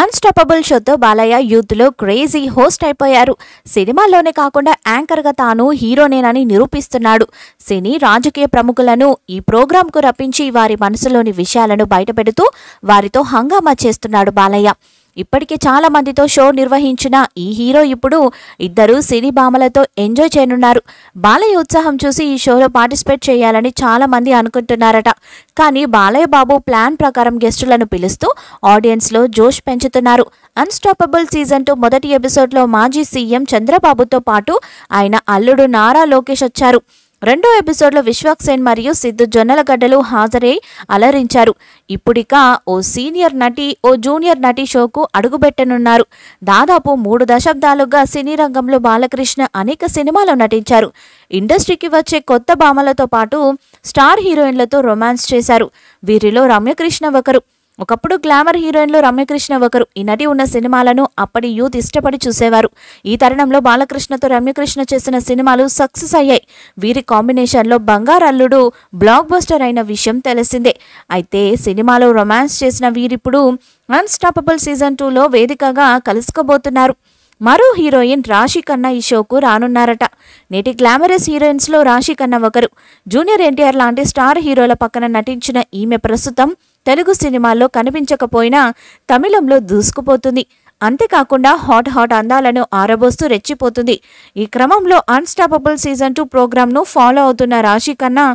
Unstoppable షోతో Balayya యూత్లో crazy host అయిపోయారు. సినిమాల్లోనే కాకుండా యాంకర్గా తాను హీరోనేనని నిరూపిస్తున్నాడు. సినీ రాజకీయ ప్రముఖులను ఈ ప్రోగ్రాంకు రప్పించి వారి మనసులోని విషయాలను బయటపెడుతూ వారితో హంగామా చేస్తున్నాడు బాలయ్య. ఇప్పటికే చాలా మందితో షో నిర్వహించిన ఈ హీరో ఇప్పుడు ఇద్దరు సినీ భామలతో ఎంజాయ్ చేయనున్నారు. బాలయ్య ఉత్సాహం చూసి ఈ షోలో పార్టిసిపేట్ చేయాలని చాలా మంది అనుకుంటున్నారట. కానీ బాలయ్య బాబు ప్లాన్ ప్రకారం గెస్టులను పిలుస్తూ ఆడియన్స్లో జోష్ పెంచుతున్నారు. అన్స్టాపబుల్ సీజన్ టూ మొదటి ఎపిసోడ్లో మాజీ సీఎం చంద్రబాబుతో పాటు ఆయన అల్లుడు నారా లోకేష్ వచ్చారు. రెండో ఎపిసోడ్లో విశ్వాక్ సేన్ మరియు సిద్ధు జొన్నలగడ్డలు హాజరై అలరించారు. ఇప్పుడిక ఓ సీనియర్ నటి ఓ జూనియర్ నటి షోకు అడుగుపెట్టనున్నారు. దాదాపు మూడు దశాబ్దాలుగా సినీ రంగంలో బాలకృష్ణ అనేక సినిమాలో నటించారు. ఇండస్ట్రీకి వచ్చే కొత్త భామలతో పాటు స్టార్ హీరోయిన్లతో రొమాన్స్ చేశారు. వీరిలో రమ్యకృష్ణ ఒకరు. ఒకప్పుడు గ్లామర్ హీరోయిన్లు రమ్యకృష్ణ ఒకరు. ఈ నటి ఉన్న సినిమాలను అప్పటి యూత్ ఇష్టపడి చూసేవారు. ఈ తరుణంలో బాలకృష్ణతో రమ్యకృష్ణ చేసిన సినిమాలు సక్సెస్ అయ్యాయి. వీరి కాంబినేషన్లో బంగారల్లుడు బ్లాక్ బస్టర్ అయిన విషయం తెలిసిందే. అయితే సినిమాలో రొమాన్స్ చేసిన వీరిప్పుడు అన్స్టాపబుల్ సీజన్ టూలో వేదికగా కలుసుకోబోతున్నారు. మరో హీరోయిన్ రాశి ఖన్నా ఈ షోకు రానున్నారట. నేటి గ్లామరస్ హీరోయిన్స్లో రాశి కన్నా ఒకరు. జూనియర్ ఎన్టీఆర్ లాంటి స్టార్ హీరోల పక్కన నటించిన ఈమె ప్రస్తుతం తెలుగు సినిమాల్లో కనిపించకపోయినా తమిళంలో దూసుకుపోతుంది. అంతేకాకుండా హాట్ హాట్ అందాలను ఆరబోస్తూ రెచ్చిపోతుంది. ఈ క్రమంలో అన్స్టాపబుల్ సీజన్ టూ ప్రోగ్రామ్ను ఫాలో అవుతున్న రాశి కన్నా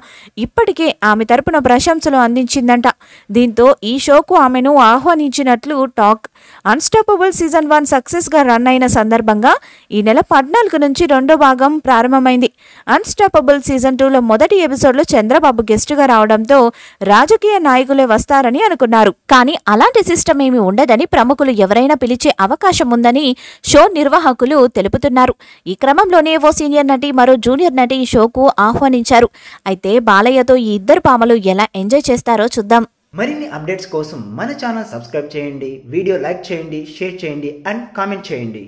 ఇప్పటికే ఆమె తరపున ప్రశంసలు అందించిందంట. దీంతో ఈ షోకు ఆమెను ఆహ్వానించినట్లు టాక్ అన్స్టాపబుల్ సీజన్ వన్ సక్సెస్గా రన్ అయిన సందర్భంగా ఈ నెల పద్నాలుగు నుంచి రెండో భాగం ప్రారంభమైంది. అన్స్టాపబుల్ సీజన్ టూలో మొదటి ఎపిసోడ్లో చంద్రబాబు గెస్టుగా రావడంతో రాజకీయ నాయకులే వస్తారని అనుకున్నారు. కానీ అలాంటి సిస్టమ్ ఏమీ ఉండదని ప్రముఖులు ఎవరైనా పిలిచే అవకాశం ఉందని షో నిర్వాహకులు తెలుపుతున్నారు. ఈ క్రమంలోనే ఓ సీనియర్ నటి మరో జూనియర్ నటి ఈ షోకు ఆహ్వానించారు. అయితే బాలయ్యతో ఈ ఇద్దరు పామలు ఎలా ఎంజాయ్ చేస్తారో చూద్దాం. మరిన్ని అప్డేట్స్ కోసం మన ఛానల్ సబ్స్క్రైబ్ చేయండి వీడియో లైక్ చేయండి షేర్ చేయండి అండ్ కామెంట్ చేయండి.